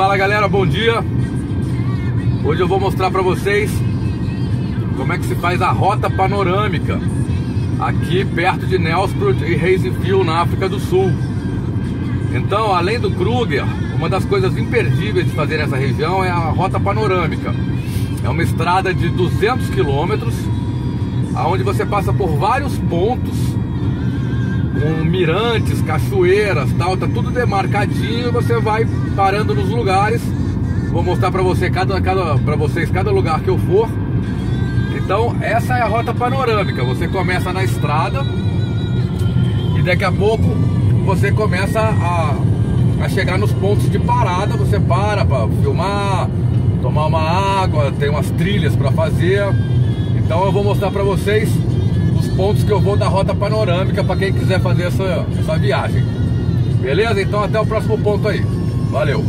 Fala galera, bom dia. Hoje eu vou mostrar para vocês como é que se faz a rota panorâmica aqui perto de Nelspruit e Hazyfield na África do Sul. Então, além do Kruger, uma das coisas imperdíveis de fazer nessa região é a rota panorâmica. É uma estrada de 200 quilômetros, aonde você passa por vários pontos com mirantes, cachoeiras, tal, tá tudo demarcadinho você vai parando nos lugares. Vou mostrar para você cada, cada para vocês cada lugar que eu for. Então, essa é a rota panorâmica. Você começa na estrada e daqui a pouco você começa a, a chegar nos pontos de parada, você para para filmar, tomar uma água, tem umas trilhas para fazer. Então eu vou mostrar para vocês pontos que eu vou da rota panorâmica para quem quiser fazer essa, essa viagem. Beleza? Então até o próximo ponto aí. Valeu!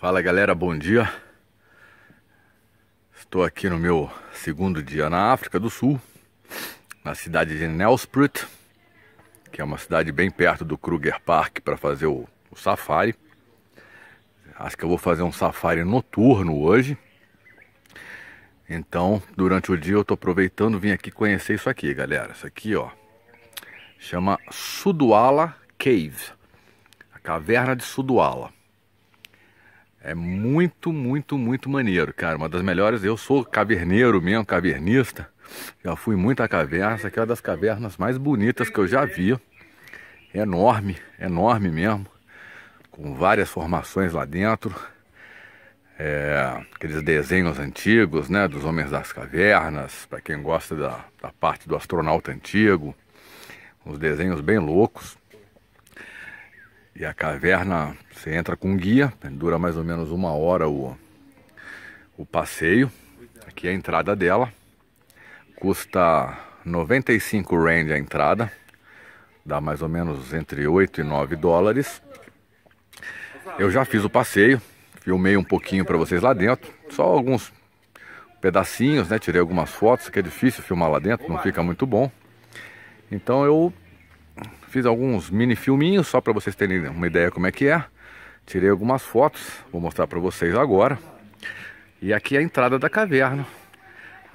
Fala galera, bom dia. Estou aqui no meu segundo dia na África do Sul, na cidade de Nelspruit, que é uma cidade bem perto do Kruger Park para fazer o, o safari. Acho que eu vou fazer um safari noturno hoje. Então, durante o dia eu estou aproveitando vim aqui conhecer isso aqui, galera. Isso aqui, ó, chama Suduala Cave, a caverna de Suduala. É muito, muito, muito maneiro, cara. Uma das melhores. Eu sou caverneiro mesmo, cavernista. Já fui muito à caverna. Essa aqui é uma das cavernas mais bonitas que eu já vi. Enorme, enorme mesmo com várias formações lá dentro. É, aqueles desenhos antigos, né, dos homens das cavernas, para quem gosta da, da, parte do astronauta antigo, uns desenhos bem loucos. E a caverna, você entra com guia, dura mais ou menos uma hora o, o passeio. Aqui é a entrada dela, custa 95 rand a entrada, dá mais ou menos entre 8 e 9 dólares. Eu já fiz o passeio, filmei um pouquinho para vocês lá dentro, só alguns pedacinhos, né? Tirei algumas fotos, que é difícil filmar lá dentro, não fica muito bom. Então eu fiz alguns mini filminhos só para vocês terem uma ideia como é que é. Tirei algumas fotos, vou mostrar para vocês agora. E aqui é a entrada da caverna.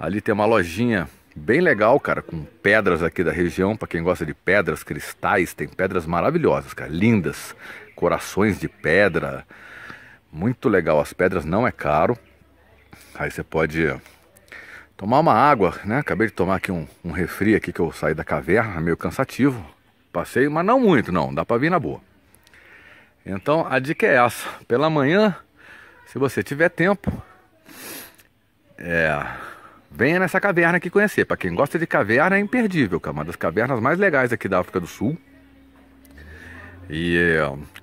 Ali tem uma lojinha bem legal, cara, com pedras aqui da região, para quem gosta de pedras, cristais, tem pedras maravilhosas, cara, lindas corações de pedra. Muito legal, as pedras não é caro. Aí você pode tomar uma água, né? Acabei de tomar aqui um, um refri aqui que eu saí da caverna, meio cansativo. Passei, mas não muito não, dá pra vir na boa. Então a dica é essa, pela manhã, se você tiver tempo, é, venha nessa caverna aqui conhecer. Para quem gosta de caverna é imperdível, é uma das cavernas mais legais aqui da África do Sul. E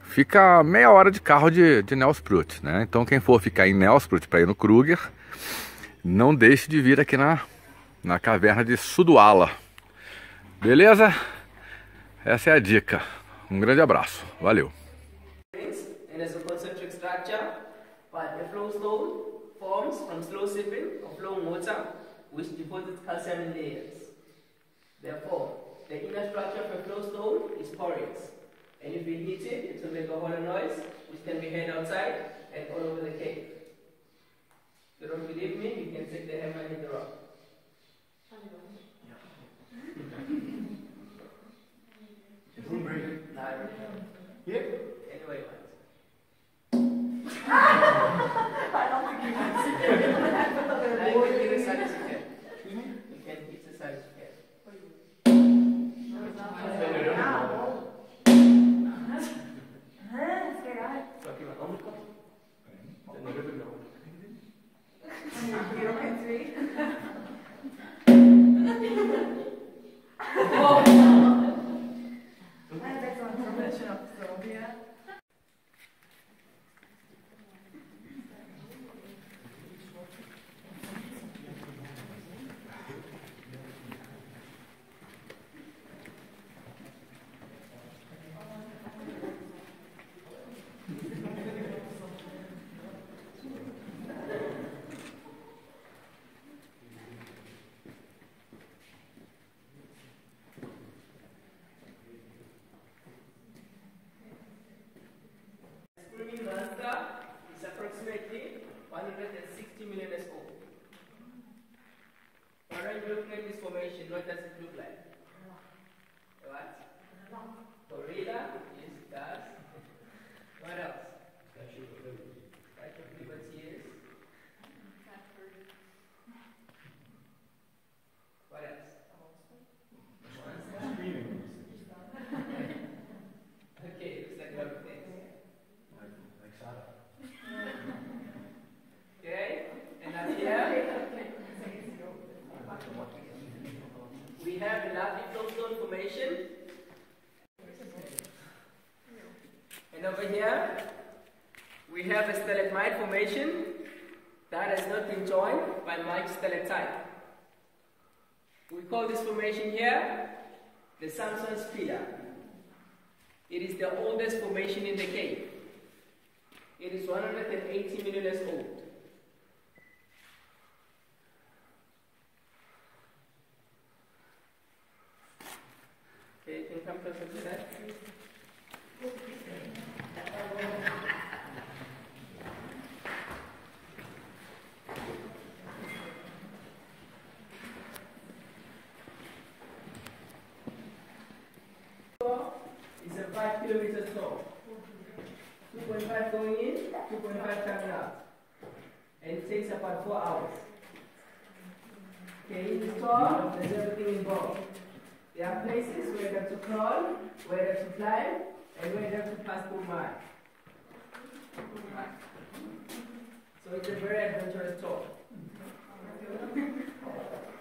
fica meia hora de carro de, de Nelspruit, né? Então quem for ficar em Nelspruit para ir no Kruger, não deixe de vir aqui na, na caverna de Suduala. Beleza? Essa é a dica. Um grande abraço. Valeu. Therefore, the inner structure of a stone is porous. And if we hit it, it will make a hollow noise, which can be heard outside and all over the cave. If you don't believe me, you can take the hammer and the rock. By much stalactite. We call this formation here the Samson's Pillar. It is the oldest formation in the cave. It is 180 million years old. Okay, you can come closer to that. It's a 5 kilometers tall. 2.5 going in, 2.5 coming out. And it takes about 4 hours. Okay, in this tour, there's everything involved. There are places where you have to crawl, where you have to climb, and where you have to pass through mud. So it's a very adventurous tour.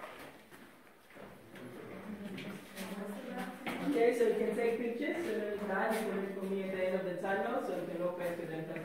Okay, so you can take pictures, so can wait for me at the end of the tunnel, so you can back to the entrance of the